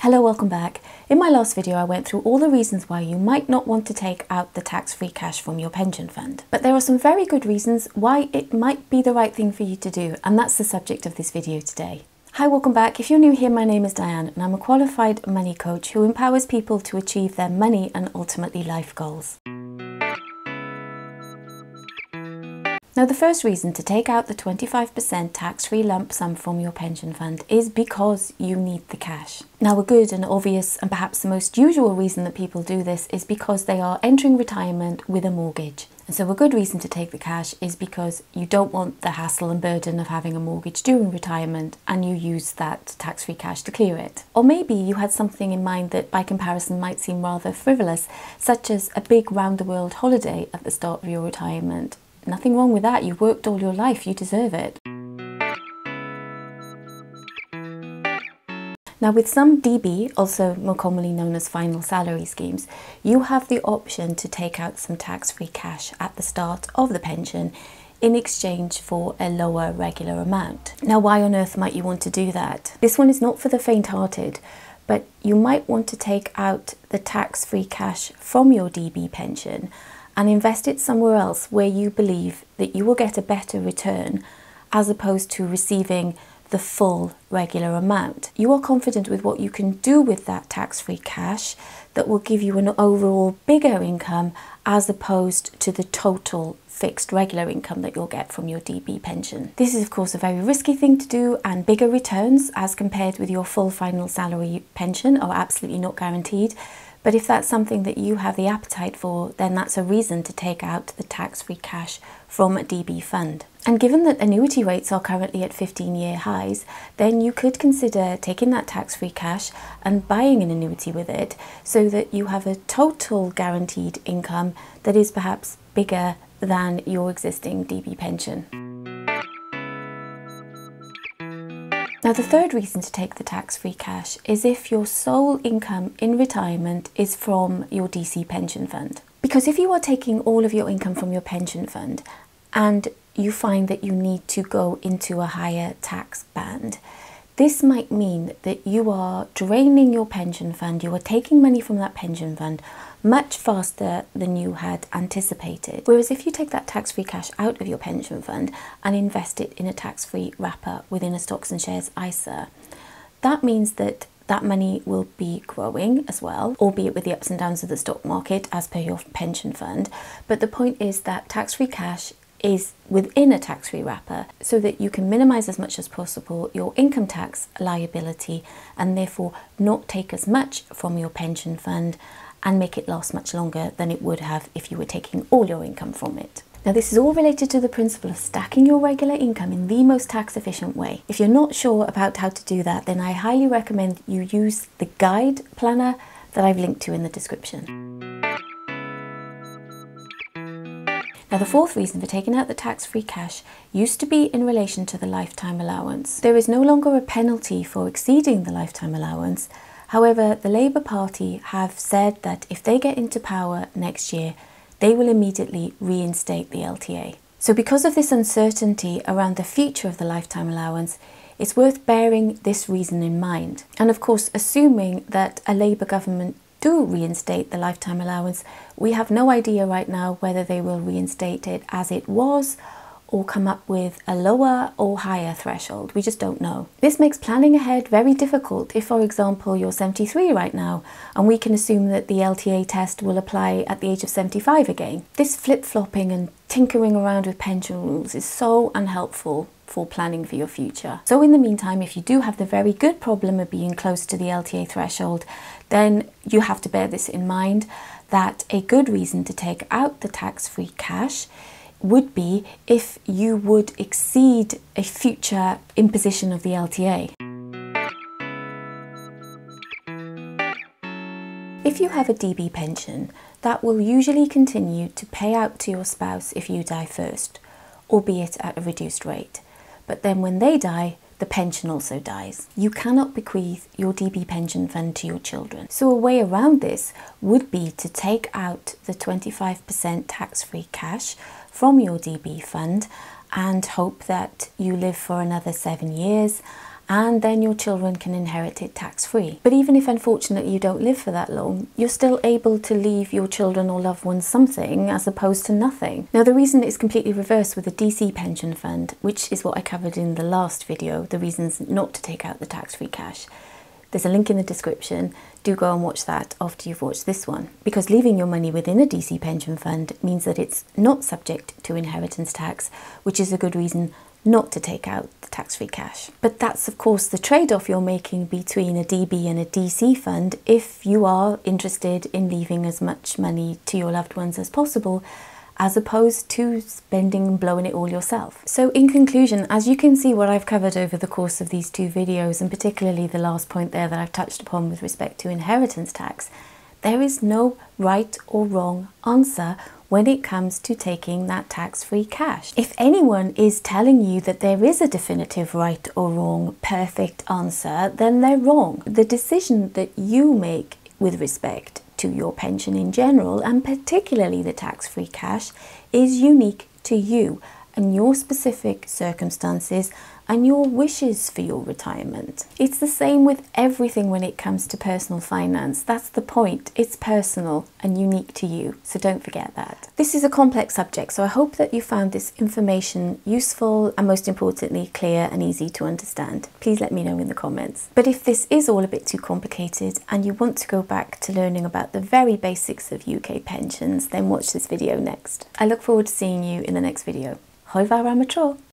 Hello, welcome back. In my last video I went through all the reasons why you might not want to take out the tax-free cash from your pension fund. But there are some very good reasons why it might be the right thing for you to do and that's the subject of this video today. Hi, welcome back. If you're new here, my name is Dianne and I'm a qualified money coach who empowers people to achieve their money and ultimately life goals. Now, the first reason to take out the 25% tax free lump sum from your pension fund is because you need the cash. Now, a good and obvious, and perhaps the most usual reason that people do this is because they are entering retirement with a mortgage. And so, a good reason to take the cash is because you don't want the hassle and burden of having a mortgage during retirement and you use that tax free cash to clear it. Or maybe you had something in mind that by comparison might seem rather frivolous, such as a big round the world holiday at the start of your retirement Nothing wrong with that. You've worked all your life, you deserve it. Now with some DB, also more commonly known as final salary schemes, you have the option to take out some tax-free cash at the start of the pension in exchange for a lower regular amount. Now why on earth might you want to do that? This one is not for the faint-hearted, but you might want to take out the tax-free cash from your DB pension and invest it somewhere else where you believe that you will get a better return as opposed to receiving the full regular amount. You are confident with what you can do with that tax free cash that will give you an overall bigger income as opposed to the total fixed regular income that you'll get from your DB pension. This is of course a very risky thing to do and bigger returns as compared with your full final salary pension are absolutely not guaranteed but if that's something that you have the appetite for, then that's a reason to take out the tax-free cash from a DB fund. And given that annuity rates are currently at 15-year highs, then you could consider taking that tax-free cash and buying an annuity with it so that you have a total guaranteed income that is perhaps bigger than your existing DB pension. Now the third reason to take the tax-free cash is if your sole income in retirement is from your DC pension fund. Because if you are taking all of your income from your pension fund and you find that you need to go into a higher tax band, this might mean that you are draining your pension fund, you are taking money from that pension fund much faster than you had anticipated. Whereas if you take that tax-free cash out of your pension fund and invest it in a tax-free wrapper within a stocks and shares ISA, that means that that money will be growing as well, albeit with the ups and downs of the stock market as per your pension fund. But the point is that tax-free cash is within a tax-free wrapper so that you can minimize as much as possible your income tax liability and therefore not take as much from your pension fund and make it last much longer than it would have if you were taking all your income from it. Now this is all related to the principle of stacking your regular income in the most tax efficient way. If you're not sure about how to do that, then I highly recommend you use the Guiide planner that I've linked to in the description. Now, the fourth reason for taking out the tax free cash used to be in relation to the lifetime allowance. There is no longer a penalty for exceeding the lifetime allowance. However, the Labour Party have said that if they get into power next year, they will immediately reinstate the LTA. So, because of this uncertainty around the future of the lifetime allowance, it's worth bearing this reason in mind. And of course, assuming that a Labour government do reinstate the lifetime allowance, we have no idea right now whether they will reinstate it as it was or come up with a lower or higher threshold. We just don't know. This makes planning ahead very difficult if, for example, you're 73 right now and we can assume that the LTA test will apply at the age of 75 again. This flip-flopping and tinkering around with pension rules is so unhelpful for planning for your future. So in the meantime, if you do have the very good problem of being close to the LTA threshold, then you have to bear this in mind that a good reason to take out the tax-free cash would be if you would exceed a future imposition of the LTA. If you have a DB pension, that will usually continue to pay out to your spouse if you die first, albeit at a reduced rate. But then when they die, the pension also dies. You cannot bequeath your DB pension fund to your children. So a way around this would be to take out the 25% tax-free cash from your DB fund and hope that you live for another seven years and then your children can inherit it tax free. But even if unfortunately you don't live for that long, you're still able to leave your children or loved ones something as opposed to nothing. Now, the reason it's completely reversed with a DC pension fund, which is what I covered in the last video, the reasons not to take out the tax free cash. There's a link in the description. Do go and watch that after you've watched this one. Because leaving your money within a DC pension fund means that it's not subject to inheritance tax, which is a good reason not to take out the tax-free cash. But that's of course the trade-off you're making between a DB and a DC fund if you are interested in leaving as much money to your loved ones as possible as opposed to spending and blowing it all yourself. So in conclusion, as you can see what I've covered over the course of these two videos and particularly the last point there that I've touched upon with respect to inheritance tax, there is no right or wrong answer when it comes to taking that tax free cash. If anyone is telling you that there is a definitive right or wrong perfect answer, then they're wrong. The decision that you make with respect to your pension in general, and particularly the tax free cash, is unique to you and your specific circumstances and your wishes for your retirement. It's the same with everything when it comes to personal finance. That's the point. It's personal and unique to you, so don't forget that. This is a complex subject, so I hope that you found this information useful and most importantly clear and easy to understand. Please let me know in the comments. But if this is all a bit too complicated and you want to go back to learning about the very basics of UK pensions, then watch this video next. I look forward to seeing you in the next video. Hoi var amateur!